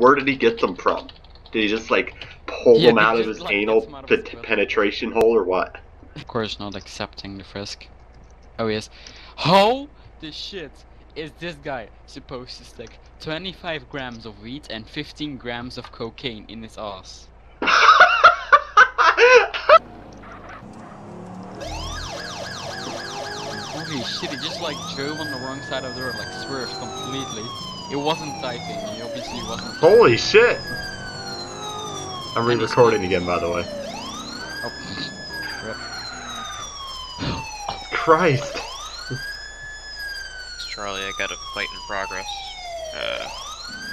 where did he get them from? Did he just like pull Yeah, them out of his like, anal gets them out of his pe- penetration hole or what? Of course, not accepting the frisk. Oh yes. How the shit is this guy supposed to stick 25 grams of weed and 15 grams of cocaine in his ass? Holy shit! He just like drove on the wrong side of the road, like swerved completely. It wasn't typing. He obviously wasn't. Holy shit! I'm re-recording again, by the way. Oh. Christ! It's Charlie, I got a fight in progress. Uh,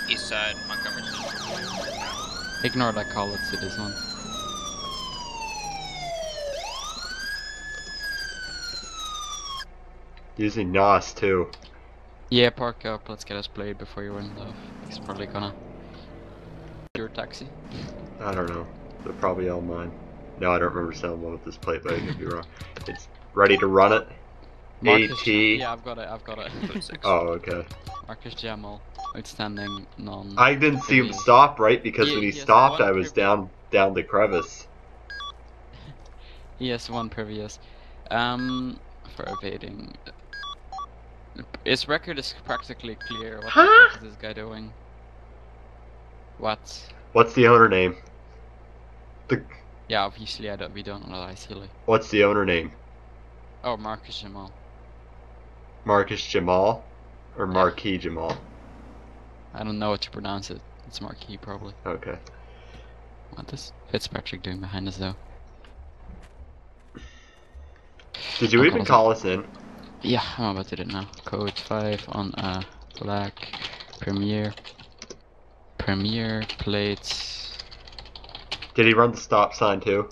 east side, Montgomery City. Ignore that call. Let's do this one. Using NOS too. Yeah, park up. Let's get us played before you run off. He's probably gonna. Your taxi. I don't know. They're probably all mine. No, I don't remember selling one with this plate, but I could be wrong. It's ready to run it. Marcus, AT. Yeah, I've got it. I've got it. Code 6. Oh, okay. Marcus Jamal, outstanding non. I didn't see him stop, right? Because Yeah, when he yes, stopped, I was down down the crevice. yes, one previous. Um, for evading. His record is practically clear. What the Huh? fuck is this guy doing? What? What's the owner name? The Yeah, obviously I don't. We don't know that easily. what's the owner name? Oh, Marcus Jamal. Marcus Jamal or Marquis Jamal? I don't know what to pronounce it. It's Marquis probably. Okay. What is Fitzpatrick doing behind us though? Did you I'll even call call us in? Yeah, I'm about to do it now. Code 5 on a black Premier. Premier plates. Did he run the stop sign too?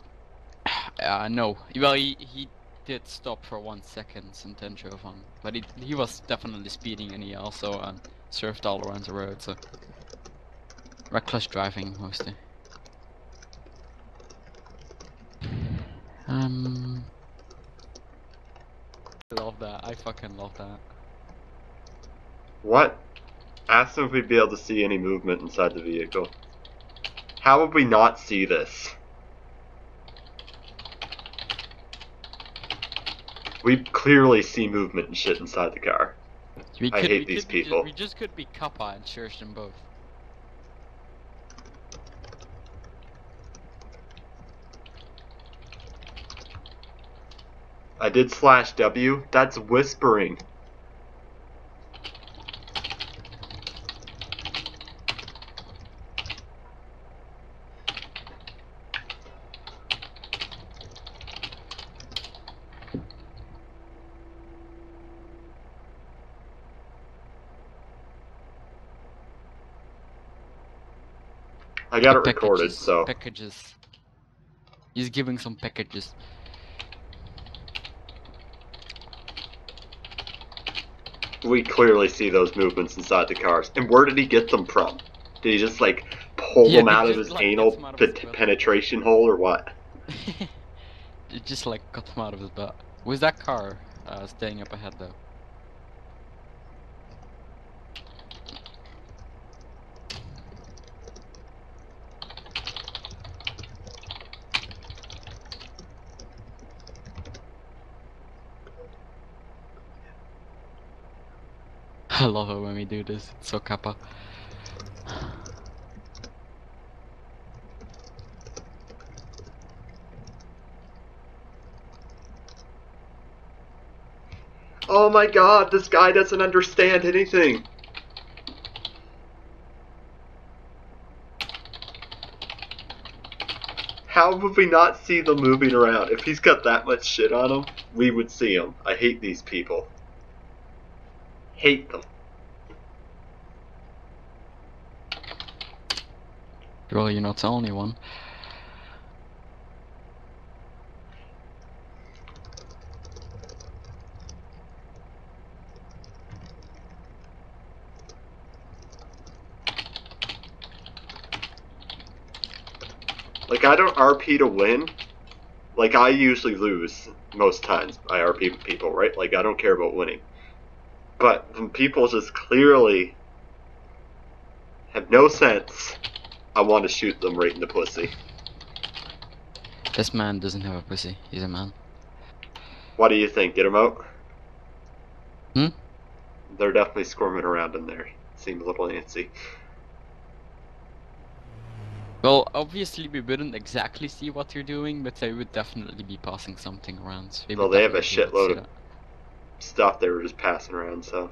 Uh, no. Well, he, he did stop for one second and then drove on. But he, he was definitely speeding and he also uh, surfed all around the road, so. Reckless driving, mostly. Um. Love that. I fucking love that. What? Asked if we'd be able to see any movement inside the vehicle. How would we not see this? We clearly see movement and shit inside the car. We I could, hate these people. we just could be Kappa and church them both. I did slash W. That's whispering. I got it recorded, so Packages. He's giving some packages. We clearly see those movements inside the cars. And where did he get them from? Did he just like pull Yeah, them out of his like, anal them of his pe- penetration hole or what? it just like got him out of his butt. Was that car uh, staying up ahead though? I love it when we do this. It's so kappa. Oh my god, this guy doesn't understand anything. How would we not see them moving around? If he's got that much shit on him, we would see him. I hate these people. Hate them. Well, you're not the only one. Like, I don't RP to win. Like, I usually lose most times. I RP people, right? Like, I don't care about winning. But people just clearly have no sense, I want to shoot them right in the pussy. This man doesn't have a pussy. He's a man. What do you think? Get him out? Hmm? They're definitely squirming around in there. Seems a little antsy. Well, obviously we wouldn't exactly see what you're doing, but they would definitely be passing something around. so we Well, they have a definitely be able to shitload of- Stuff they were just passing around, so.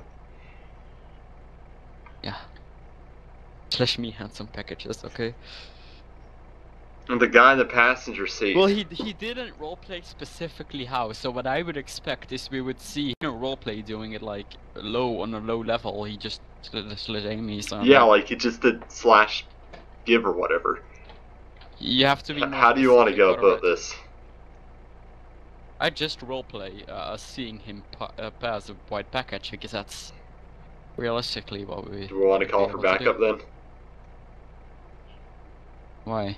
Slash me had some packages, okay? And the guy in the passenger seat. Well, he he didn't roleplay specifically how, so what I would expect is we would see you know roleplay doing it like low on a low level. He just slit Amy's on. yeah, like he just did slash give or whatever. You have to be. How do you want to go about this? I just roleplay uh, seeing him pa- uh, pass a white package because that's realistically what we. Do we want to call for able to do. backup then? Why?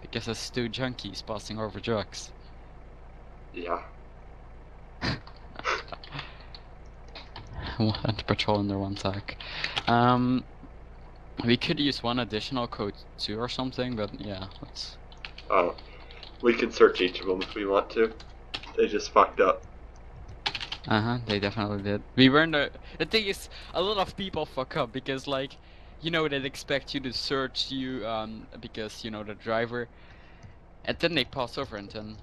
Because there's two junkies passing over drugs. Yeah. one patrol under one tack. Um, we could use one additional code two or something, but yeah, let's. Oh. We can search each of them if we want to. They just fucked up. Uh huh. They definitely did. We weren't. The, the thing is, a lot of people fuck up because like, you know, they'd expect you to search you um because you know the driver, and then they pass over and then.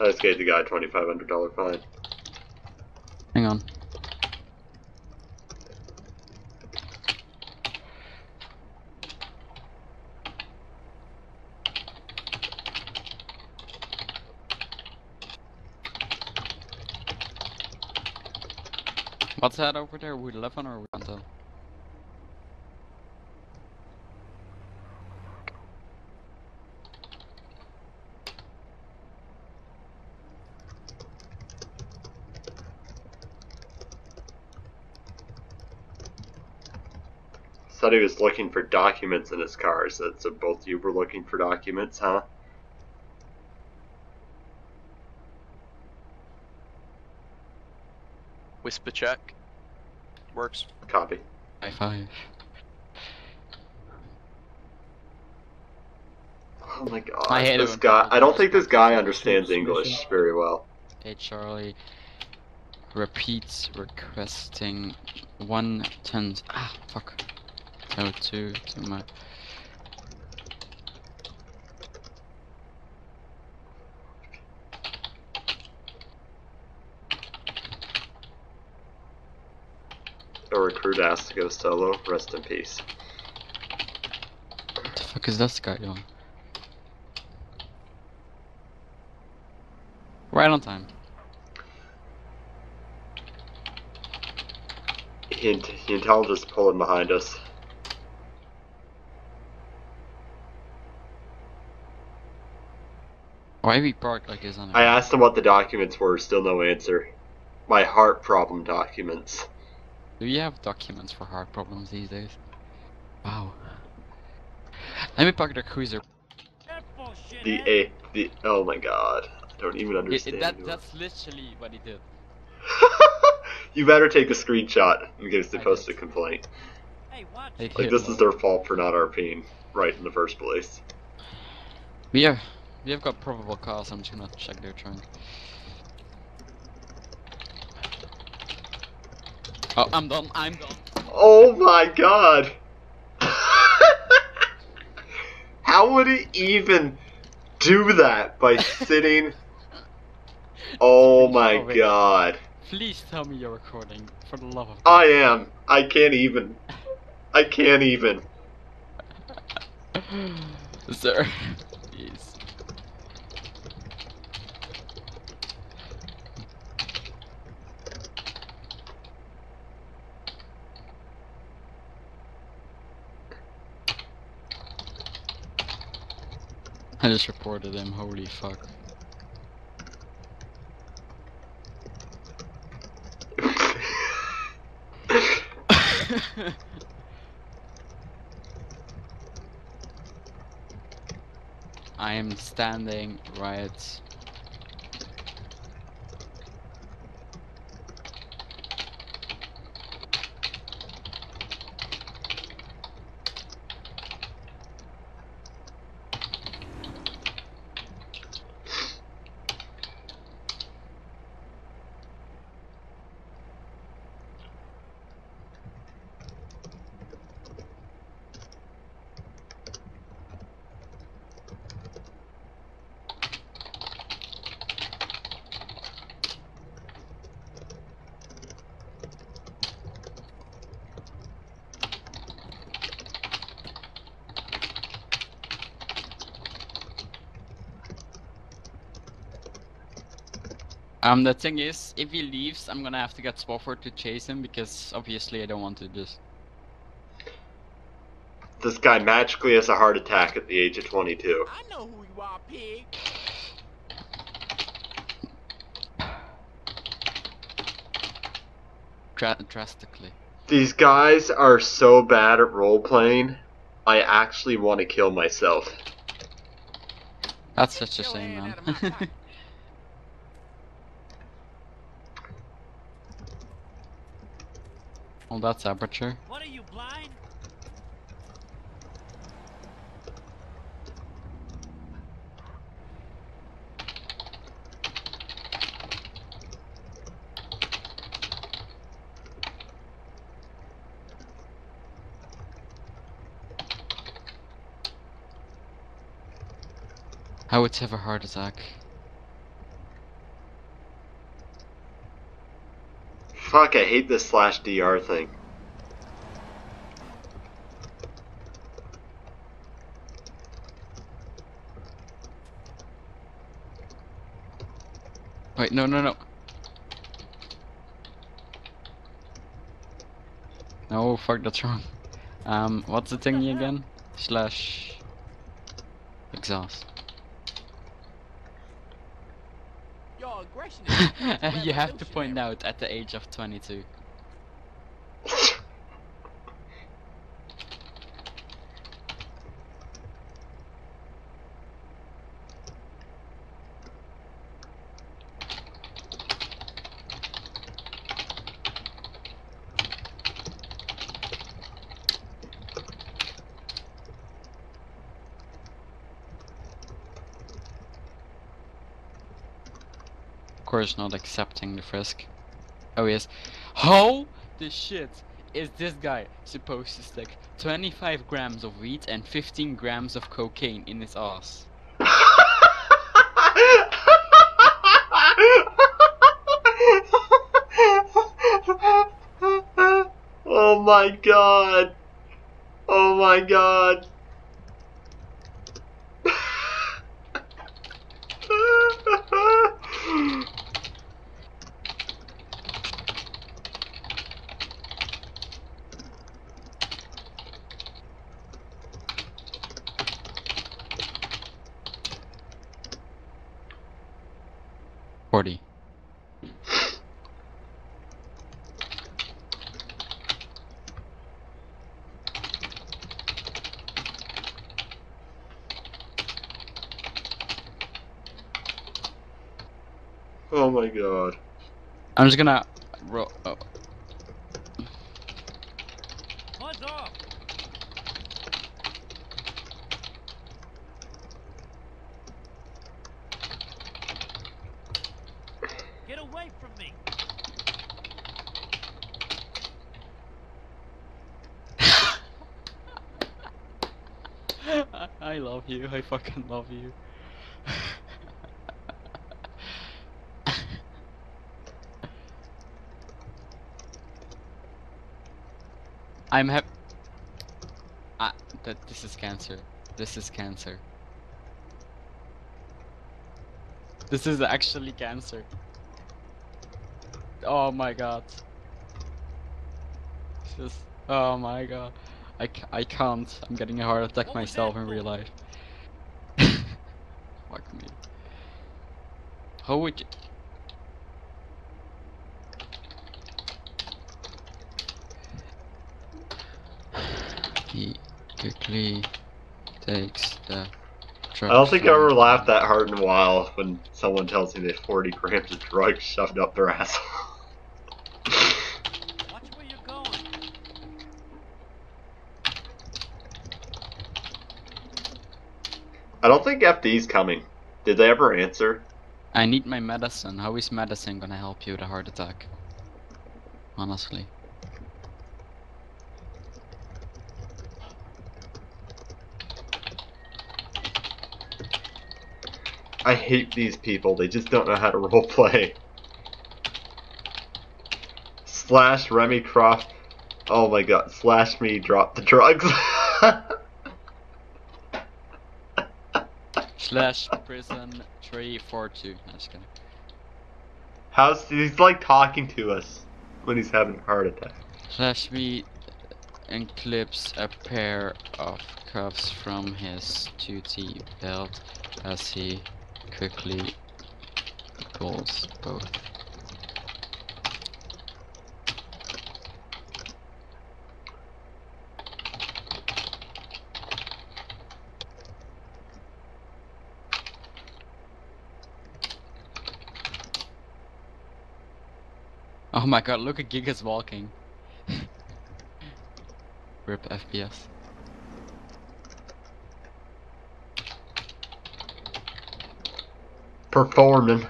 I just gave the guy a $2,500 fine. Hang on. What's that over there? We 11 or we until? Said he was looking for documents in his car. So, so both of you were looking for documents, huh? Whisper check. Works. Copy. High five. Oh my god. I hate this guy. I don't think this guy understands English very well. Hey Charlie. Repeats requesting one ten. Ah, fuck. No, two to my. A recruit asked to go solo. Rest in peace. What the fuck is this guy doing? Right on time. He, int- he intelligence pulling behind us. Why we park like this on I asked him what the documents were. Still no answer. My heart problem documents. Do you have documents for heart problems these days? Wow. Let me park the cruiser. The a the oh my god. I don't even understand. it- that, that's literally what he did. you better take a screenshot and give us the I post a did. complaint. Hey, Like this is their fault for not RPing right in the first place. We have, we have got probable cause. I'm just gonna check their trunk. Oh, I'm done. I'm done. Oh my god! How would it even do that by sitting? Oh my Oh, god. Please tell me you're recording, for the love of I am. I can't even. I can't even. Sir. Please. I just reported him, holy fuck. I am standing right. Um, the thing is, if he leaves, I'm gonna have to get Swofford to chase him because obviously I don't want to just. This guy magically has a heart attack at the age of 22. I know who you are, pig. Dra- drastically. These guys are so bad at role playing. I actually want to kill myself. That's such a shame, man. out of my pocket. Well, that's aperture. What are you blind? I would have a heart attack. Fuck, I hate this slash DR thing. Wait, no, no, no. No, fuck, that's wrong. Um, what's the thingy again? Slash exhaust. Your aggression is equal to you have to point out at the age of 22. Course, not accepting the frisk. Oh yes. How the shit is this guy supposed to stick 25 grams of weed and 15 grams of cocaine in his ass? oh my god. Oh my god. Oh my god. I'm just gonna roll. Oh. Get away from me. I- I love you. I fucking love you. I'm hap. Ah, that this is cancer. This is cancer. This is actually cancer. Oh my god. This is. Oh my god. I, I can't. I'm getting a heart attack What myself in real life. Fuck me. How would you... He quickly takes the I don't think I ever laughed that hard in a while when someone tells me they have 40 grams of drugs shoved up their asshole. Watch where you're going. I don't think FD's coming. Did they ever answer? I need my medicine. How is medicine gonna help you with a heart attack? Honestly. I hate these people. They just don't know how to roleplay. Slash Remy Croft. Oh my god. Slash me drop the drugs. Slash prison 342. No, just kidding. How's he's like talking to us when he's having a heart attack. Slash me and clips a pair of cuffs from his 2T belt as he quickly pulls both. Oh my god, look at Gigas walking. Rip FPS. Performing.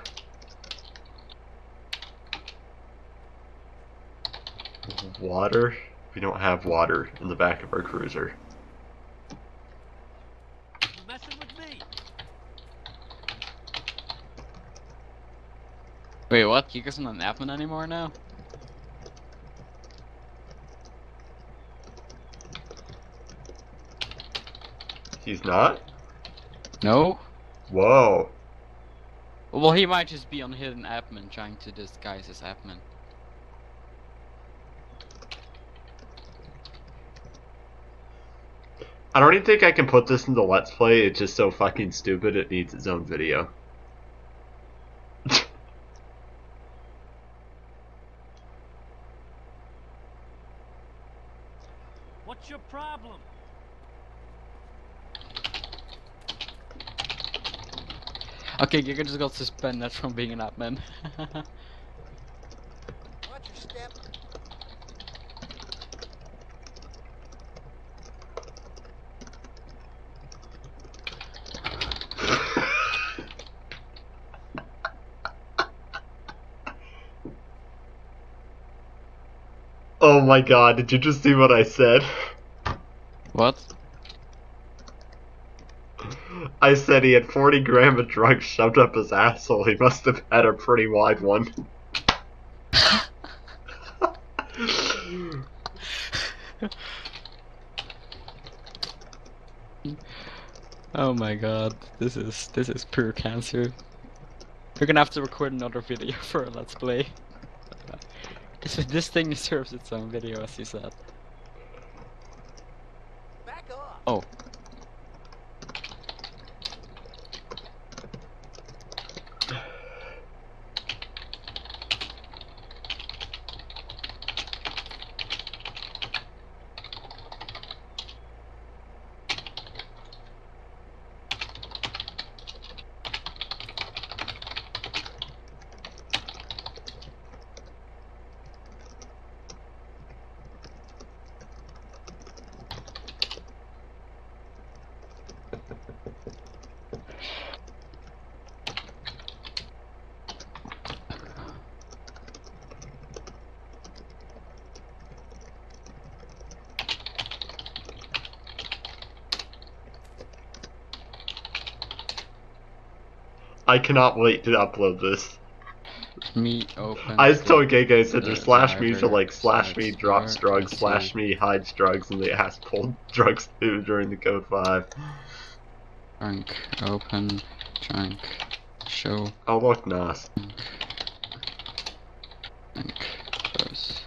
Water? We don't have water in the back of our cruiser. You messing with me? Wait, what? Gigas not an admin anymore now? He's not? No? Whoa. Well, he might just be on hidden admin trying to disguise his admin. I don't even think I can put this into Let's Play. It's just so fucking stupid it needs its own video. What's your problem? Okay, Giga just got suspended from being an admin. Watch your step. oh my god, did you just see what I said? what? I said he had 40 gram of drugs shoved up his asshole. He must have had a pretty wide one. Oh my god, this is this is pure cancer. We're gonna have to record another video for a let's play. This, this thing deserves its own video, as you said. Back off. Oh. I cannot wait to upload this. Me open. I just told Gay Gay said the slash me to like slash me drops drugs, slash me hides drugs, and the ass pulled drugs too during the code 5. Trunk open. Trunk show. Oh look, Nas. Trunk close.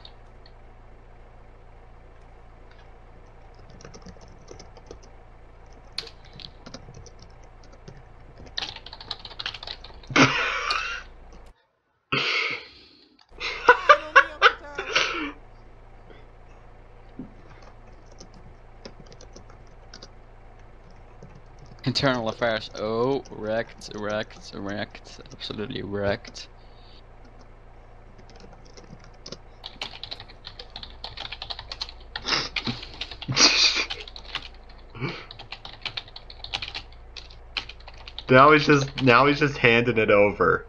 Internal affairs. Oh, wrecked, wrecked, wrecked. Absolutely wrecked. now he's just now he's just handing it over.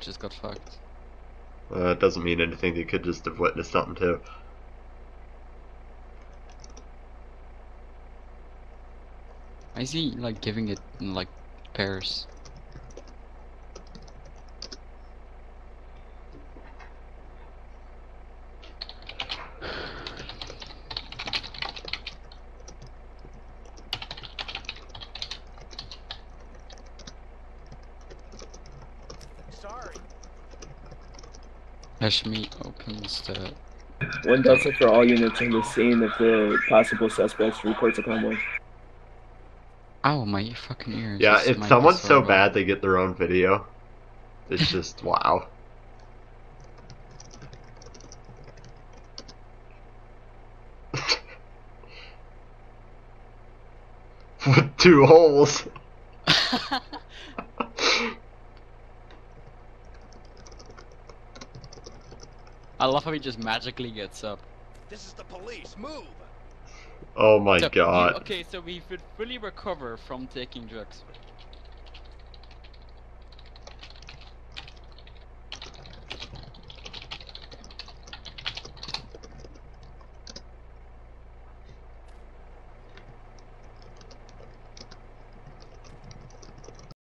Dramatic just got fucked. Uh, it doesn't mean anything. They could just have witnessed something too. Why is he like giving it in like pairs? Hashmi opens the. One Delta for all units on the scene if the possible suspects reports a convoy. Ow, my fucking ears. Yeah, if someone's so horrible. bad they get their own video, it's just wow. With two holes. I love how he just magically gets up. This is the police. Move. Oh my So, you- god. okay, so we would fully recover from taking drugs.